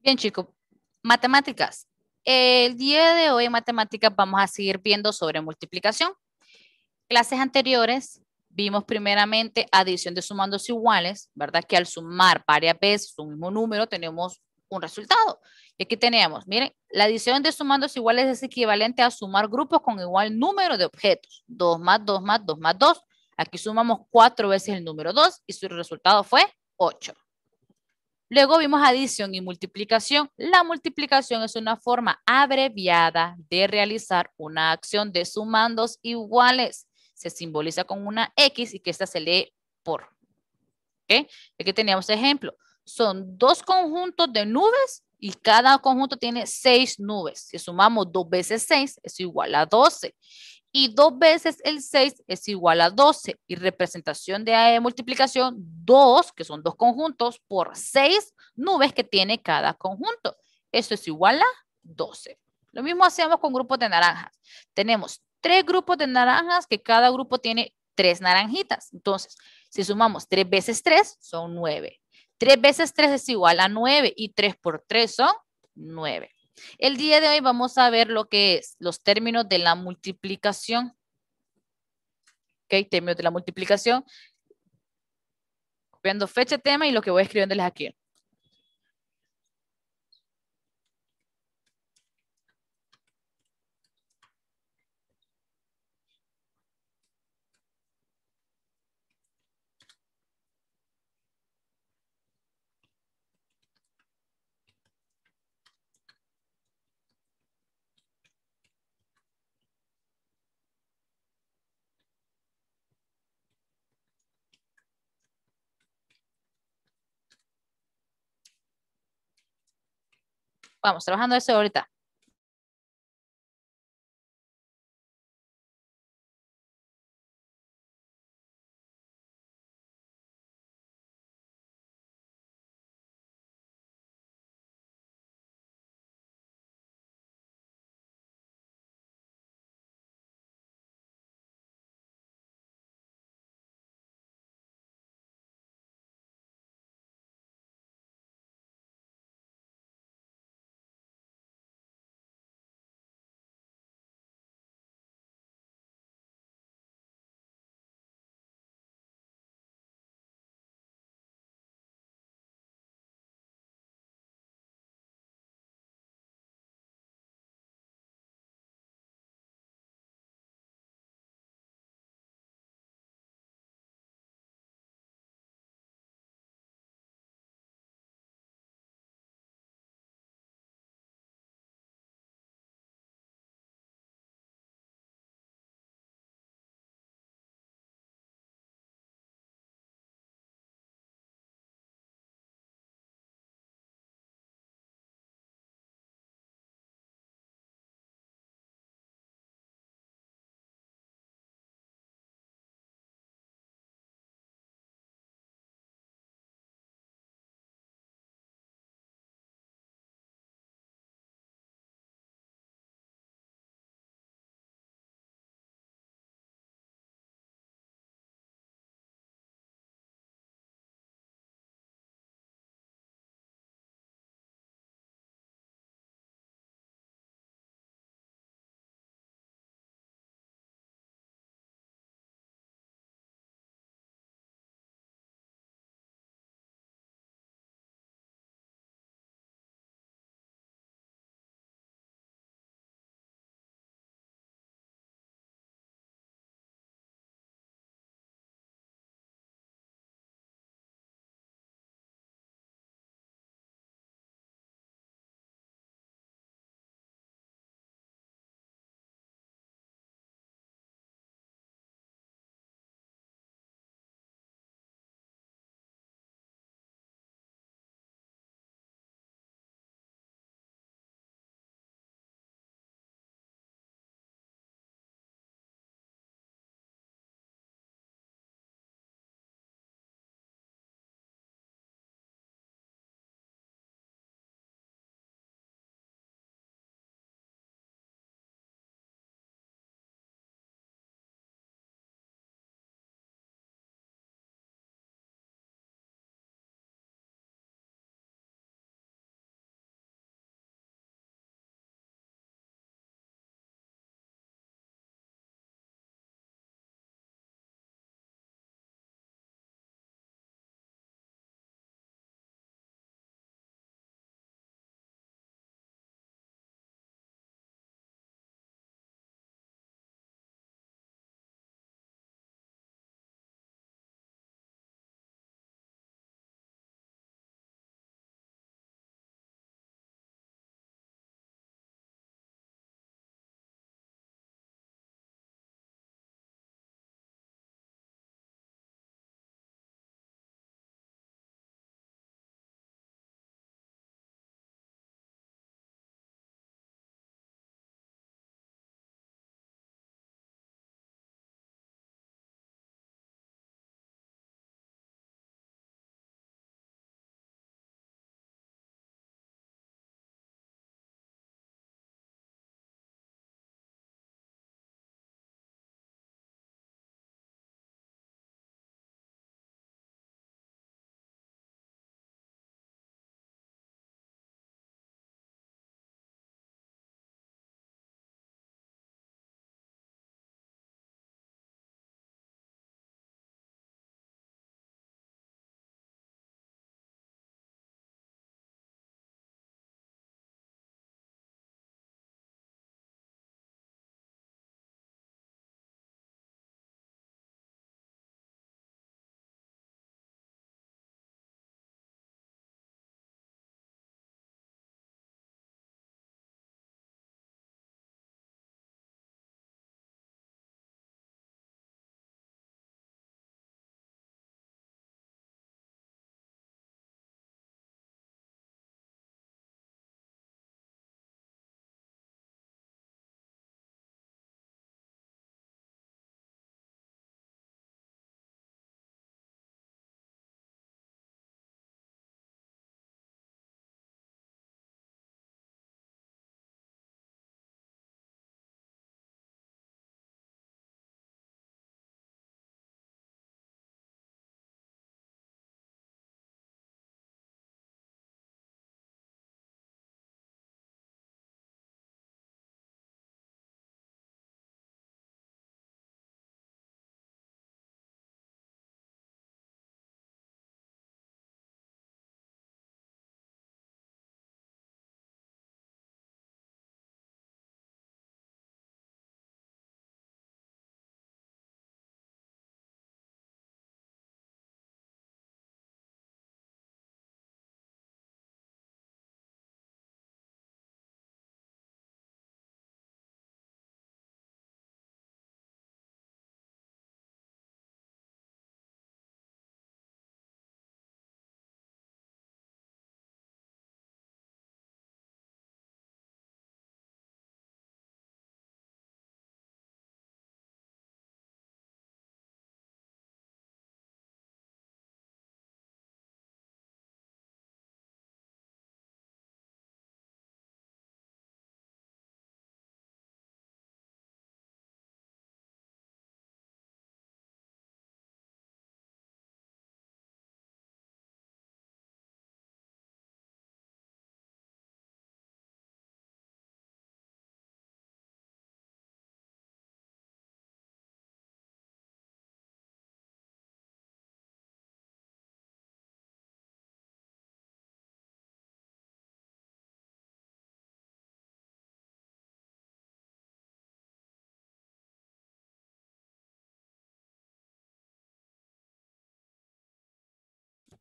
Bien, chicos, matemáticas. El día de hoy en matemáticas vamos a seguir viendo sobre multiplicación. Clases anteriores vimos primeramente adición de sumandos iguales, ¿verdad? Que al sumar varias veces un mismo número tenemos un resultado. Y aquí tenemos, miren, la adición de sumandos iguales es equivalente a sumar grupos con igual número de objetos. 2 más 2 más 2 más 2. Aquí sumamos cuatro veces el número 2 y su resultado fue 8. Luego vimos adición y multiplicación. La multiplicación es una forma abreviada de realizar una acción de sumandos iguales. Se simboliza con una X y que esta se lee por. Aquí teníamos ejemplo. Son dos conjuntos de nubes y cada conjunto tiene seis nubes. Si sumamos dos veces seis es igual a 12 y dos veces el 6 es igual a 12. Y representación de multiplicación, 2, que son dos conjuntos, por 6 nubes que tiene cada conjunto. Esto es igual a 12. Lo mismo hacemos con grupos de naranjas. Tenemos tres grupos de naranjas que cada grupo tiene tres naranjitas. Entonces, si sumamos 3 veces 3, son 9. 3 veces 3 es igual a 9 y 3 por 3 son 9. El día de hoy vamos a ver lo que es los términos de la multiplicación. Ok, términos de la multiplicación. Copiando fecha, tema y lo que voy escribiéndoles aquí. Vamos, trabajando eso ahorita.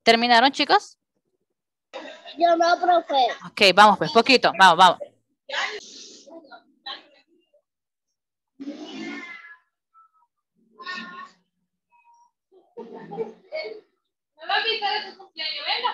¿Terminaron, chicos? Yo no, profe. Ok, vamos pues, poquito. Vamos, vamos. ¿Me va a a tu cumpleaños? Venga.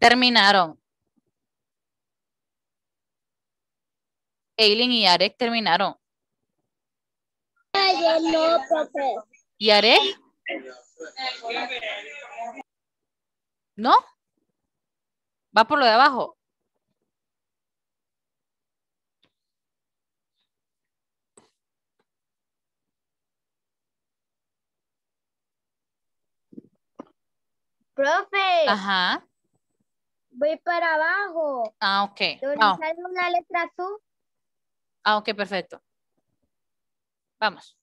Terminaron. Eileen y Arek terminaron. Yo no, profe. ¿Y Arek? ¿No? ¿Va por lo de abajo? Profe, Ajá. Voy para abajo. Ah, ok. Donde Vamos. sale una letra azul. Ah, ok, perfecto. Vamos.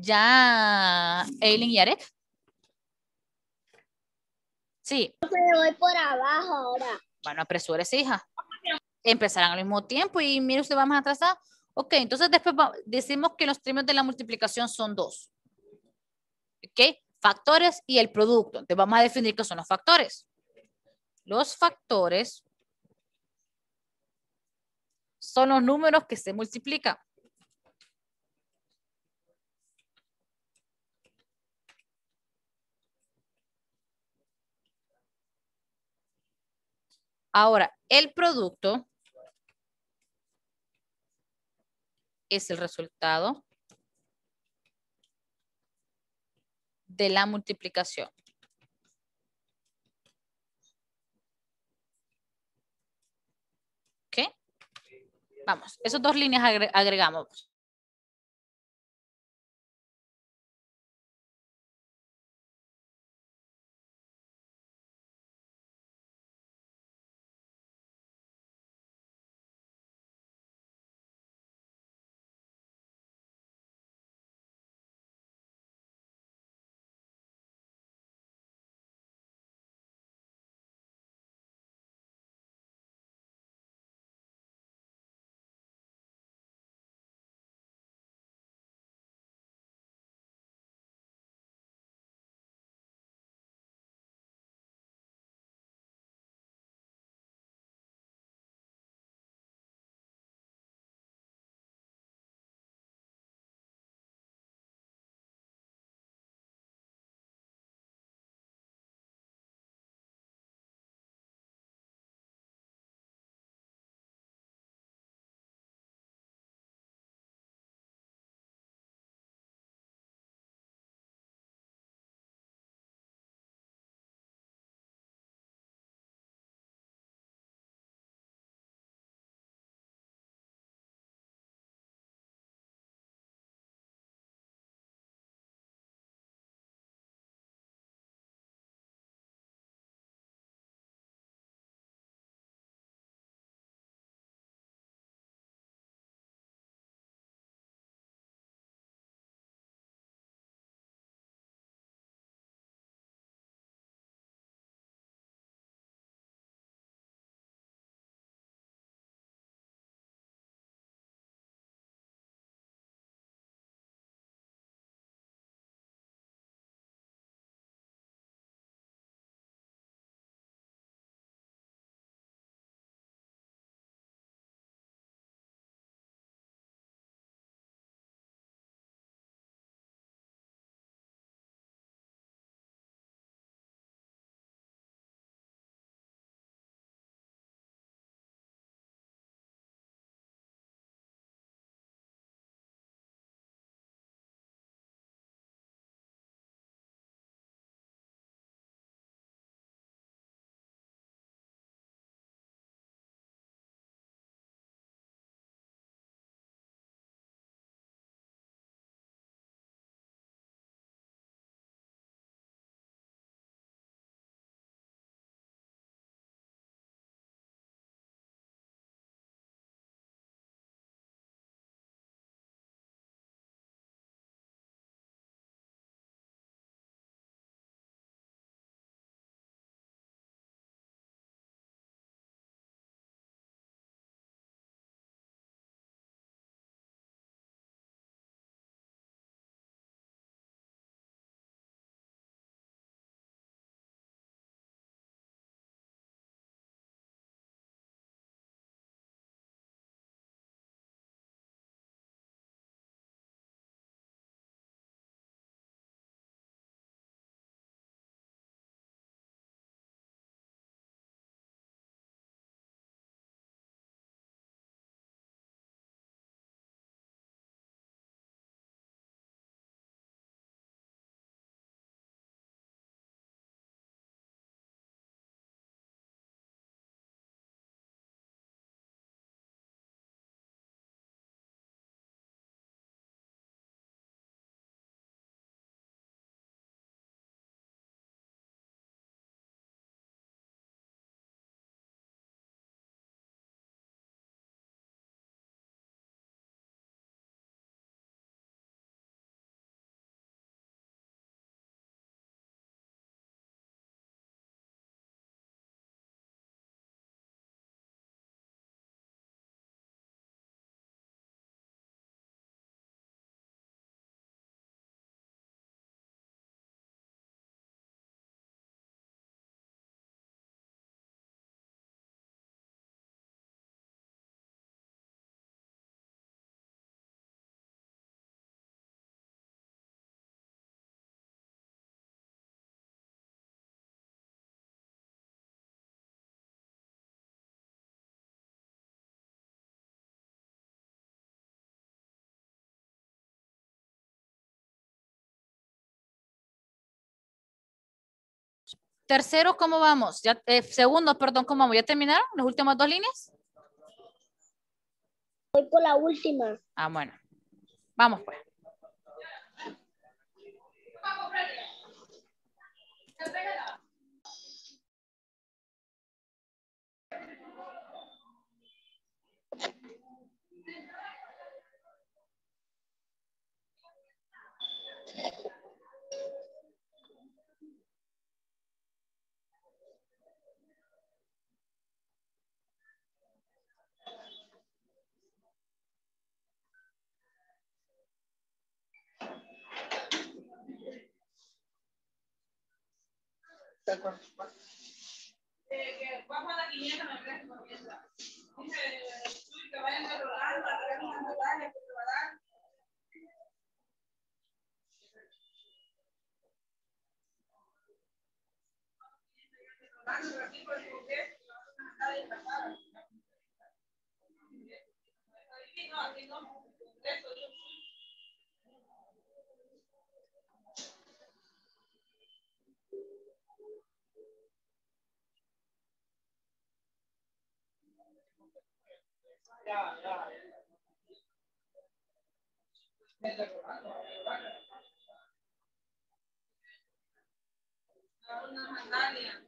¿Ya Eileen y Arek? Sí, Me voy por abajo ahora. bueno, apresúrese, hija. Empezarán al mismo tiempo y mire usted, vamos atrasar. Ok, entonces después va- decimos que los términos de la multiplicación son dos. ¿Ok? Factores y el producto. Entonces vamos a definir qué son los factores. Los factores son los números que se multiplican. Ahora, el producto es el resultado de la multiplicación. ¿Ok? Vamos, esas dos líneas agre- agregamos. Tercero, ¿cómo vamos? Ya, eh, segundo, perdón, ¿cómo vamos? ¿Ya terminaron las últimas dos líneas? Voy por la última. Ah, bueno. Vamos pues. Vamos a la 500, me. Dice, que que vayan controlando, que va a. Una sandalia.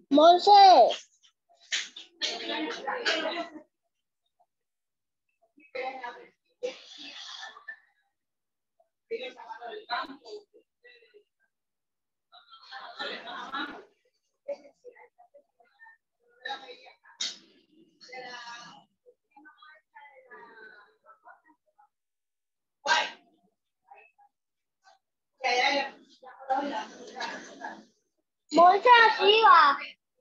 Monse, Monse arriba.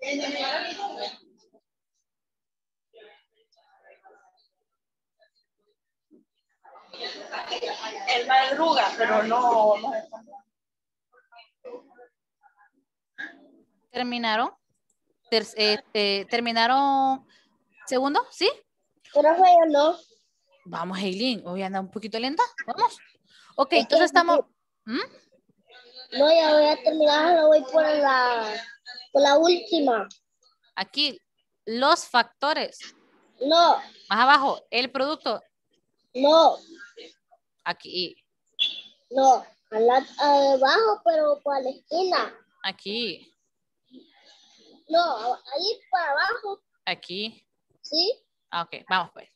Él madruga, pero no, ¿Terminaron? Ter- este, ¿Terminaron? ¿Segundo? ¿Sí? Pero yo no. Vamos, Eileen. Hoy anda un poquito lenta. Vamos. Ok, entonces estamos... ¿Mm? No, ya voy a terminar, ahora voy por la, la última. Aquí, los factores. No, Más abajo, el producto. no, Aquí, no. Abajo, pero por la esquina. aquí, No, ahí para abajo, aquí. ¿sí? Ah, Ok, vamos pues.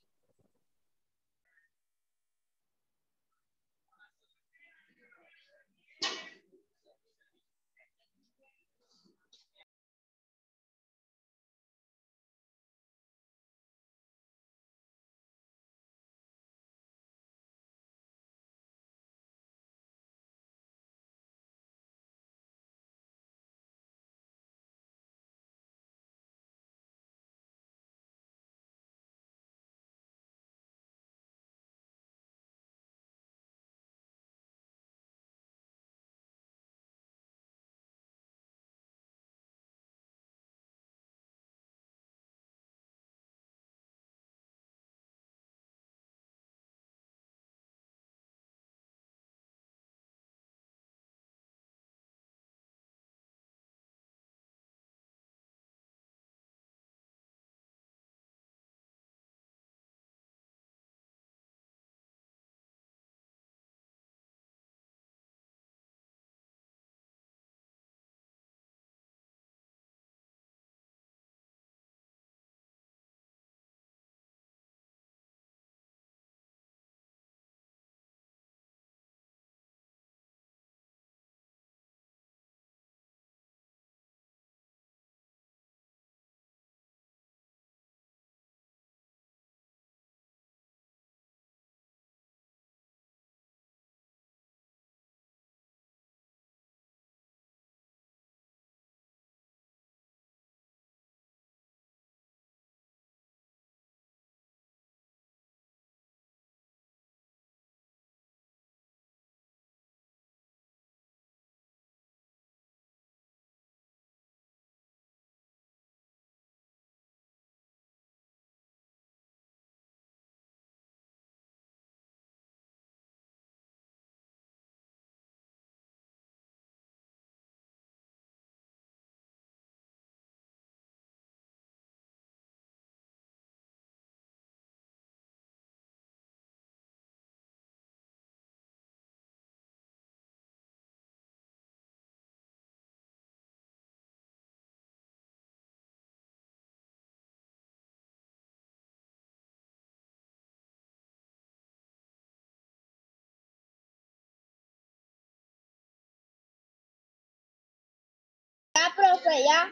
Ya, profe, ya.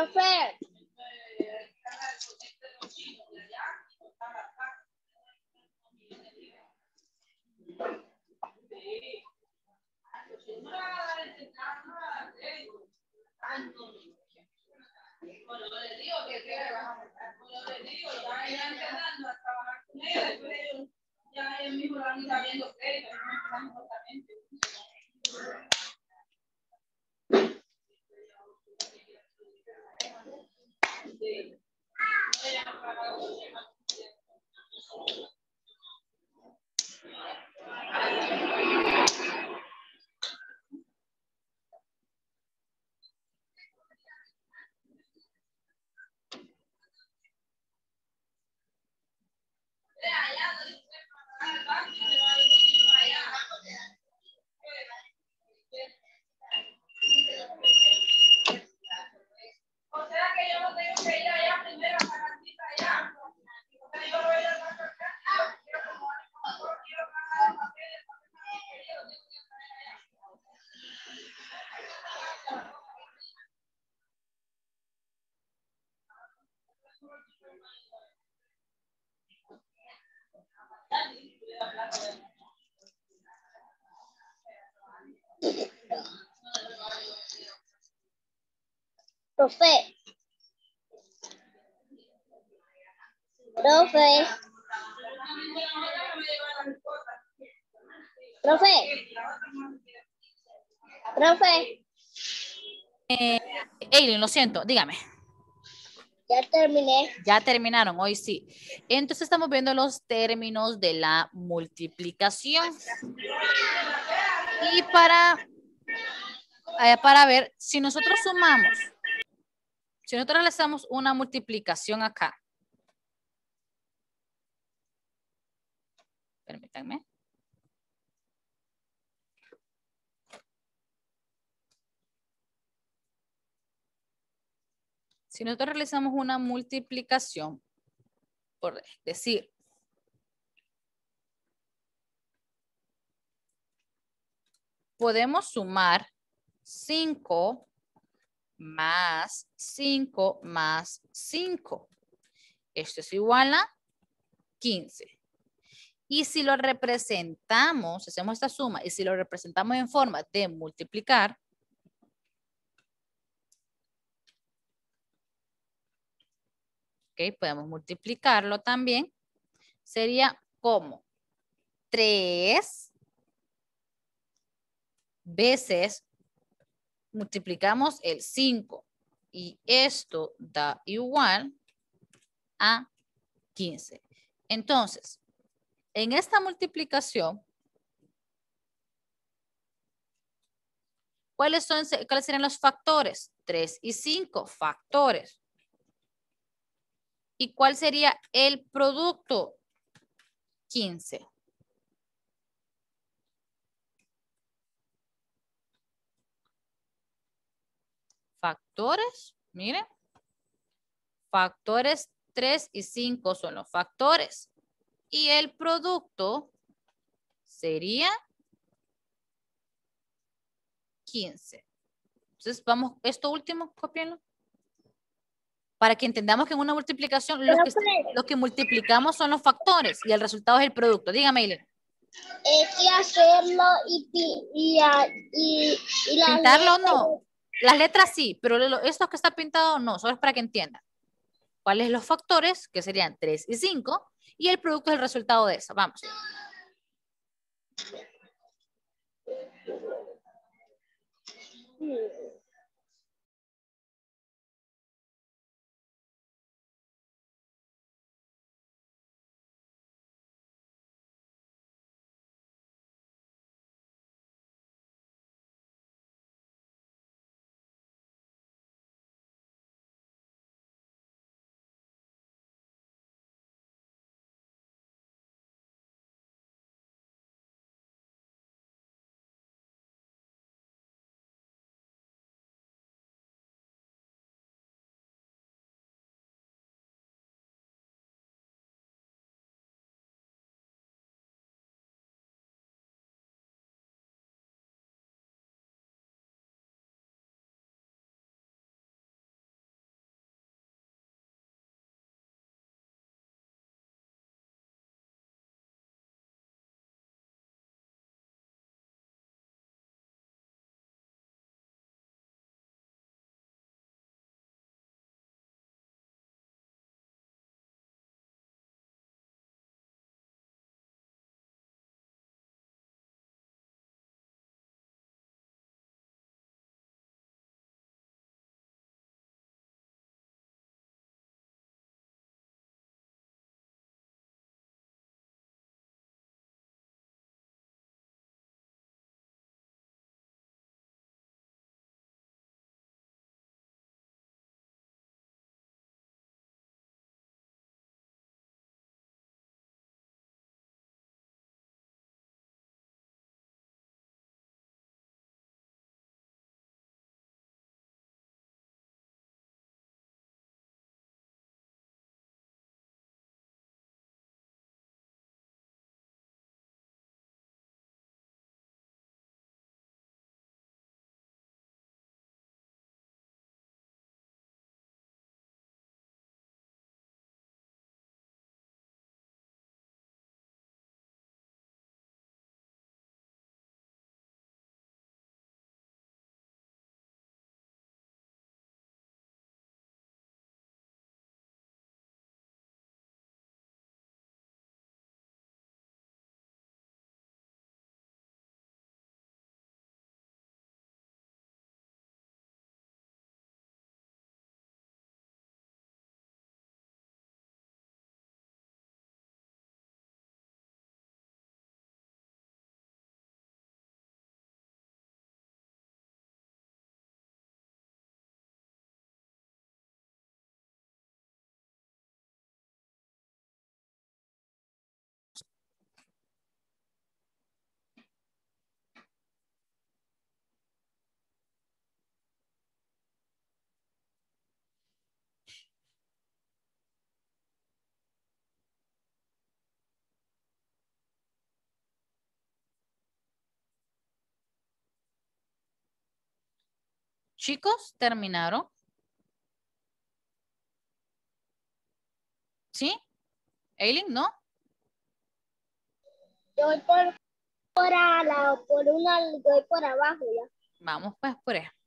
Profe, Bueno, yo les digo que que yo les digo, ya ya empezando a trabajar con ellos, después ellos ya ellos mismos van a ir sabiendo crédito, no empezamos justamente. Sí. O sea que yo no tengo que ir allá primero a sacar cita allá. O sea, yo voy a sacar acá, quiero como quiero pagar los papeles, porque no he querido, tengo que traer allá. Profe. Profe. Profe. Profe, Eileen, lo siento, dígame. ya terminé. Ya terminaron, hoy sí. Entonces estamos viendo los términos de la multiplicación. Y para, eh, para ver, si nosotros sumamos, si nosotros realizamos una multiplicación acá. Permítanme. Si nosotros realizamos una multiplicación, por decir, podemos sumar 5 más 5 más 5. Esto es igual a 15. Y si lo representamos, hacemos esta suma, y si lo representamos en forma de multiplicar, ok, podemos multiplicarlo también, sería como 3 veces multiplicamos el 5 y esto da igual a 15. Entonces, en esta multiplicación, ¿cuáles, son, ¿cuáles serían los factores? 3 y 5 factores. ¿Y cuál sería el producto? 15. Factores, miren. Factores 3 y 5 son los factores. Y el producto sería 15. Entonces, vamos, esto último, copienlo. Para que entendamos que en una multiplicación lo que, lo que multiplicamos son los factores y el resultado es el producto. Dígame, Eileen. Es que hacerlo y, y, a- y, y las Pintarlo letras- no. Las letras sí, pero lo- esto que está pintado no, solo es para que entiendan. ¿Cuáles los factores? Que serían 3 y 5. Y el producto es el resultado de eso. Vamos. Hmm. Chicos, ¿terminaron? ¿Sí? Eileen, ¿no? Yo voy por, por, a la, por una, voy por abajo ya. Vamos pues por eso.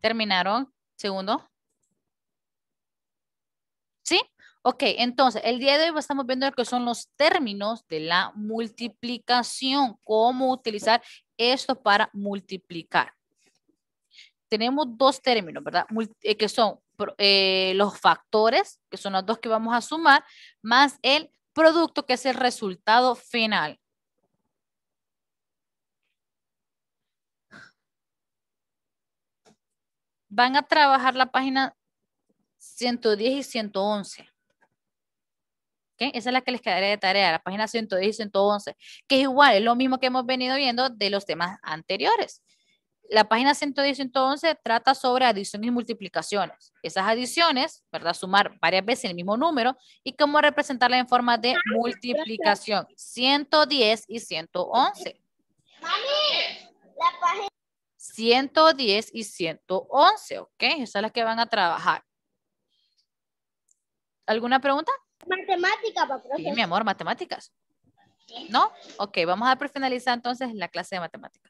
¿Terminaron? Segundo. ¿Sí? Ok, entonces, el día de hoy estamos viendo lo que son los términos de la multiplicación, cómo utilizar esto para multiplicar. Tenemos dos términos, ¿verdad? Eh, que son eh, los factores, que son los dos que vamos a sumar, más el producto, que es el resultado final. Van a trabajar la página 110 y 111. Esa es la que les quedaría de tarea, la página 110 y 111, que es igual, es lo mismo que hemos venido viendo de los temas anteriores. La página 110 y 111 trata sobre adiciones y multiplicaciones. Esas adiciones, ¿verdad? Sumar varias veces el mismo número y cómo representarla en forma de multiplicación. 110 y 111. Mami, la página 110 y 111, ¿ok? Esas son las que van a trabajar. ¿Alguna pregunta? matemática, papá. Sí, mi amor, matemáticas. ¿No? Ok, vamos a finalizar entonces la clase de matemáticas.